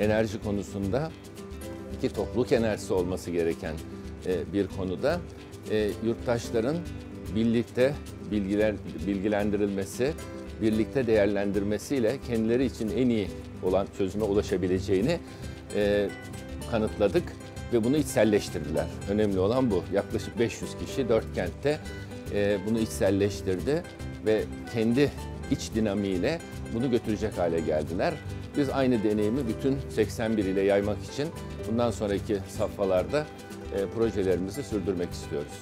enerji konusunda ki topluluk enerjisi olması gereken e, bir konuda e, yurttaşların birlikte bilgiler bilgilendirilmesi, birlikte değerlendirmesiyle kendileri için en iyi olan çözüme ulaşabileceğini e, kanıtladık ve bunu içselleştirdiler. Önemli olan bu. Yaklaşık 500 kişi dört kentte bunu içselleştirdi ve kendi iç dinamiğiyle bunu götürecek hale geldiler. Biz aynı deneyimi bütün 81 ile yaymak için bundan sonraki safhalarda e, projelerimizi sürdürmek istiyoruz.